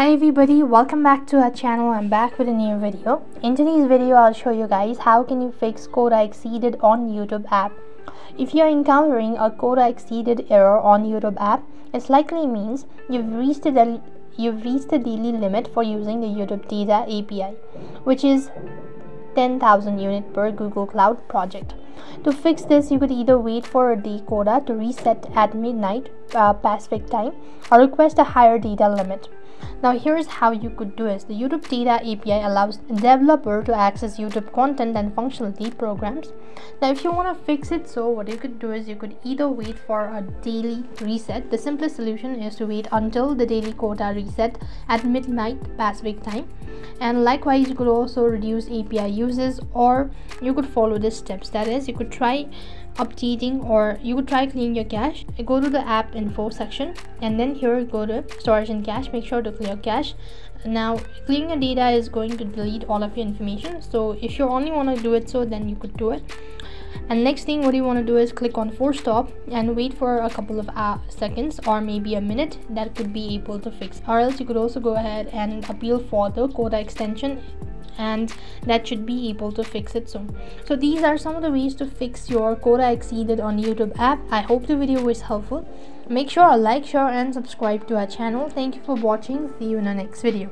Hi everybody, welcome back to our channel. I'm back with a new video. In today's video, I'll show you guys how can you fix quota exceeded on YouTube app. If you're encountering a quota exceeded error on YouTube app, it likely means you've reached the you've reached the daily limit for using the YouTube Data API, which is 10,000 unit per Google Cloud project. To fix this, you could either wait for a quota to reset at midnight uh, Pacific time or request a higher data limit. Now here's how you could do it. The YouTube Data API allows developer to access YouTube content and functionality programs. Now if you want to fix it so what you could do is you could either wait for a daily reset. The simplest solution is to wait until the daily quota reset at midnight Pacific time. And likewise you could also reduce API uses or you could follow the steps. That is you could try updating or you could try cleaning your cache. Go to the app info section and then here go to storage and cache. Make sure to clear cache. Now clearing your data is going to delete all of your information. So if you only want to do it so then you could do it and next thing what you want to do is click on force stop and wait for a couple of uh, seconds or maybe a minute. That could be able to fix. Or else you could also go ahead and appeal for the quota extension and that should be able to fix it soon. So these are some of the ways to fix your quota exceeded on youtube app. I hope the video was helpful. Make sure to like share and subscribe to our channel. Thank you for watching. See you in the next video